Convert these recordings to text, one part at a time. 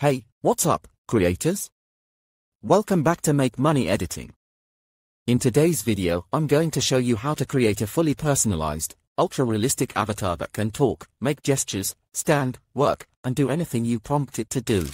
Hey, what's up, creators? Welcome back to Make Money Editing. In today's video, I'm going to show you how to create a fully personalized, ultra-realistic avatar that can talk, make gestures, stand, work, and do anything you prompt it to do.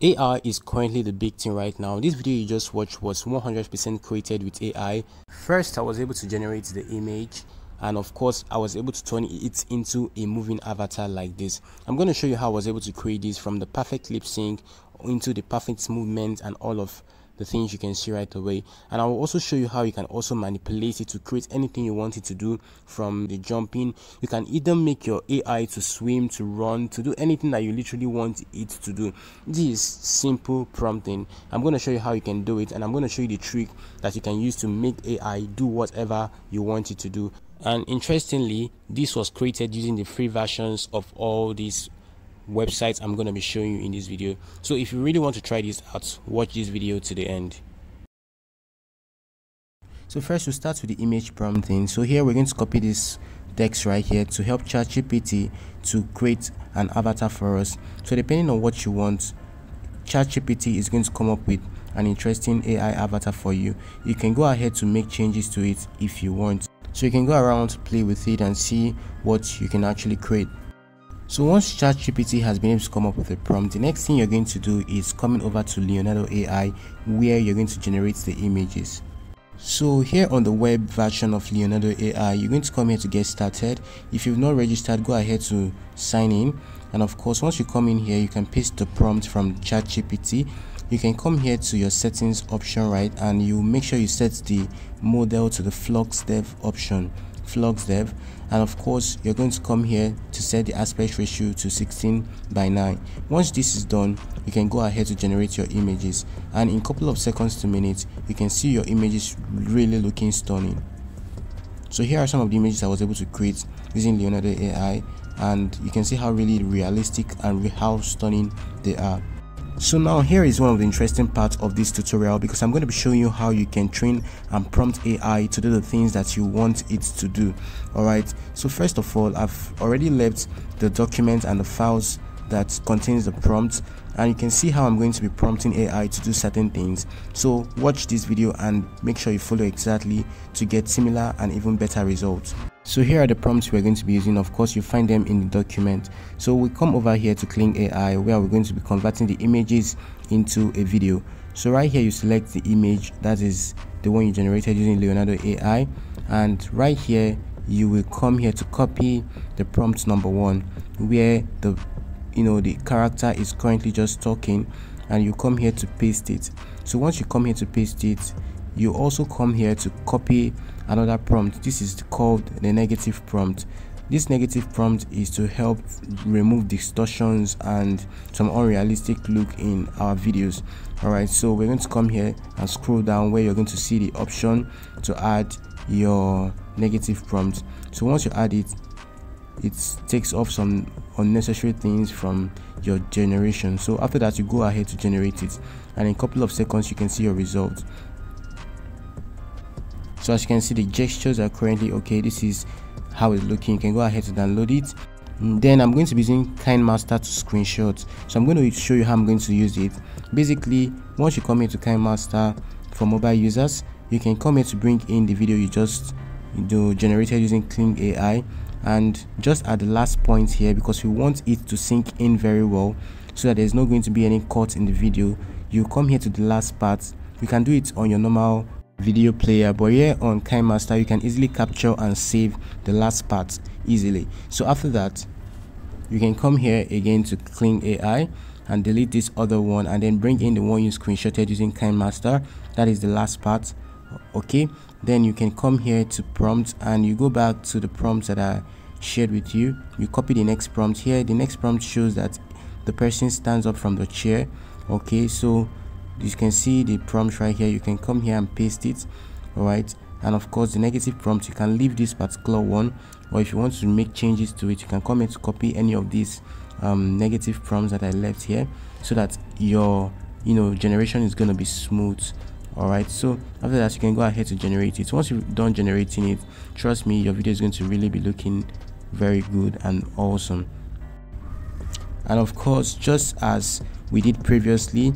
AI is currently the big thing right now. This video you just watched was 100% created with AI. First, I was able to generate the image and of course I was able to turn it into a moving avatar like this. I'm going to show you how I was able to create this from the perfect lip sync into the perfect movement and all of the things you can see right away. And I will also show you how you can also manipulate it to create anything you want it to do from the jumping. You can either make your AI to swim to run to do anything that you literally want it to do. This is simple prompting. I'm going to show you how you can do it and I'm going to show you the trick that you can use to make AI do whatever you want it to do. And interestingly this was created using the free versions of all these websites I'm going to be showing you in this video. So if you really want to try this out watch this video to the end. So first we'll start with the image prompting. So here we're going to copy this text right here to help ChatGPT to create an avatar for us. So depending on what you want ChatGPT is going to come up with an interesting AI avatar for you. You can go ahead to make changes to it if you want. So you can go around play with it and see what you can actually create so once ChatGPT has been able to come up with a prompt, the next thing you're going to do is coming over to Leonardo AI where you're going to generate the images. So here on the web version of Leonardo AI, you're going to come here to get started. If you've not registered, go ahead to sign in. And of course, once you come in here, you can paste the prompt from ChatGPT you can come here to your settings option right and you make sure you set the model to the flux dev option flux dev and of course you're going to come here set the aspect ratio to 16 by 9 once this is done you can go ahead to generate your images and in a couple of seconds to minutes you can see your images really looking stunning. So here are some of the images I was able to create using Leonardo AI and you can see how really realistic and how stunning they are so now here is one of the interesting parts of this tutorial because I'm going to be showing you how you can train and prompt AI to do the things that you want it to do. Alright, so first of all, I've already left the document and the files that contains the prompt and you can see how I'm going to be prompting AI to do certain things. So watch this video and make sure you follow exactly to get similar and even better results. So here are the prompts we're going to be using. Of course, you find them in the document. So we come over here to Kling AI where we're going to be converting the images into a video. So right here, you select the image that is the one you generated using Leonardo AI. And right here, you will come here to copy the prompt number one where the you know the character is currently just talking and you come here to paste it so once you come here to paste it you also come here to copy another prompt. This is called the negative prompt. This negative prompt is to help remove distortions and some unrealistic look in our videos. All right so we're going to come here and scroll down where you're going to see the option to add your negative prompt. So once you add it it takes off some unnecessary things from your generation. So after that you go ahead to generate it. And in a couple of seconds you can see your result so as you can see the gestures are currently okay. This is how it's looking. You can go ahead to download it. And then i'm going to be using KineMaster to screenshot. So i'm going to show you how i'm going to use it. Basically once you come here to KineMaster for mobile users you can come here to bring in the video you just do generated using Kling AI and just at the last point here because we want it to sync in very well so that there's not going to be any cut in the video you come here to the last part. You can do it on your normal video player but here on KineMaster you can easily capture and save the last part easily. So after that you can come here again to Kling AI and delete this other one and then bring in the one you screenshotted using KineMaster that is the last part okay? Then you can come here to prompt and you go back to the prompts that I shared with you. You copy the next prompt here. The next prompt shows that the person stands up from the chair okay? So you can see the prompt right here. You can come here and paste it all right and of course the negative prompt you can leave this particular one or if you want to make changes to it you can come here to copy any of these um, negative prompts that i left here so that your you know generation is going to be smooth all right so after that you can go ahead to generate it. Once you've done generating it trust me your video is going to really be looking very good and awesome. And of course just as we did previously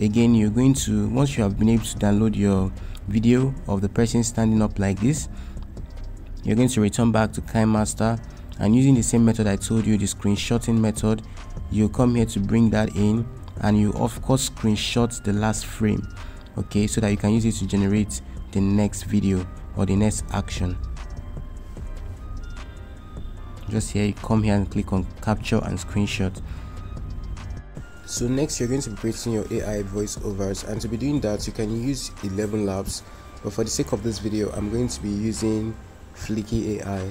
again you're going to once you have been able to download your video of the person standing up like this you're going to return back to KineMaster and using the same method I told you the screenshotting method you come here to bring that in and you of course screenshot the last frame okay so that you can use it to generate the next video or the next action. Just here you come here and click on capture and screenshot so next you're going to be creating your AI voiceovers and to be doing that you can use ElevenLabs but for the sake of this video I'm going to be using Fliki AI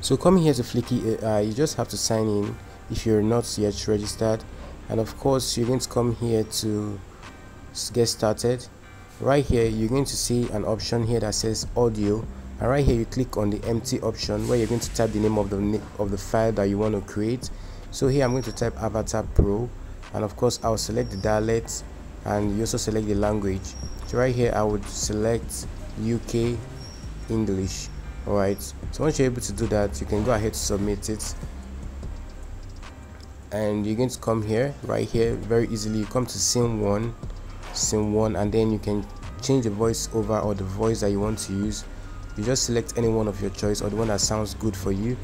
so coming here to Fliki AI you just have to sign in if you're not yet registered and of course you're going to come here to get started. Right here you're going to see an option here that says audio and right here you click on the empty option where you're going to type the name of the of the file that you want to create. So here i'm going to type avatar pro and of course I'll select the dialect and you also select the language. So right here I would select UK English. Alright so once you're able to do that you can go ahead to submit it. And you're going to come here right here very easily. You come to scene one scene one and then you can change the voice over or the voice that you want to use. You just select any one of your choice or the one that sounds good for you.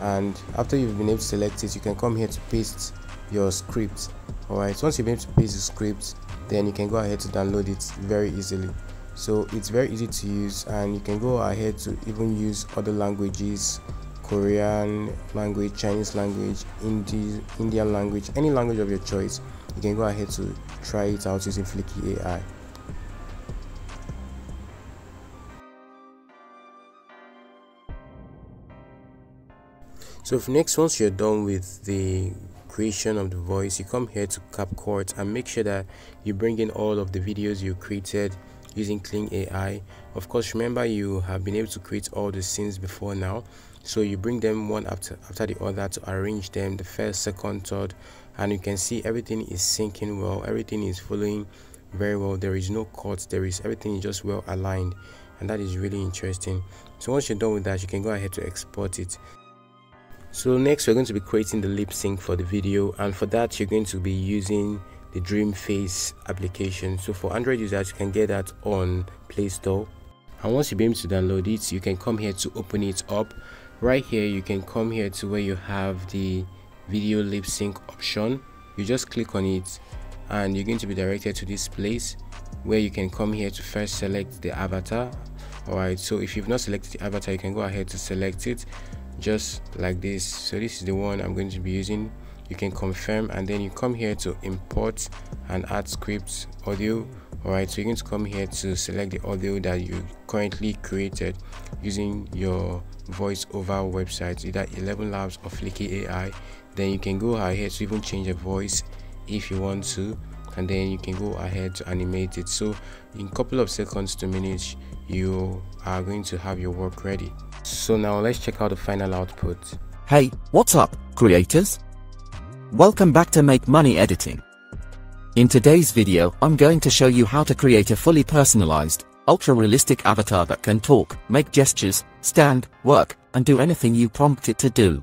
And after you've been able to select it you can come here to paste your script. Alright once you've been able to paste the script then you can go ahead to download it very easily. So it's very easy to use and you can go ahead to even use other languages korean language chinese language Indi indian language any language of your choice. You can go ahead to try it out using Fliki ai so next once you're done with the creation of the voice you come here to CapCut and make sure that you bring in all of the videos you created using Kling ai of course remember you have been able to create all the scenes before now so you bring them one after after the other to arrange them the first second third and you can see everything is syncing well everything is following very well. There is no cuts there is everything is just well aligned and that is really interesting. So once you're done with that you can go ahead to export it so next we're going to be creating the lip sync for the video and for that you're going to be using the Dreamface application. So for android users you can get that on play store. And once you've been able to download it you can come here to open it up. Right here you can come here to where you have the video lip sync option. You just click on it and you're going to be directed to this place where you can come here to first select the avatar. Alright so if you've not selected the avatar you can go ahead to select it just like this. So this is the one i'm going to be using. You can confirm and then you come here to import and add scripts audio. Alright so you're going to come here to select the audio that you currently created using your voice over website either ElevenLabs or Fliki ai then you can go ahead to even change the voice if you want to and then you can go ahead to animate it. So in couple of seconds to minutes you are going to have your work ready so now let's check out the final output. Hey, what's up, creators? Welcome back to Make Money Editing. In today's video, I'm going to show you how to create a fully personalized, ultra-realistic avatar that can talk, make gestures, stand, work, and do anything you prompt it to do.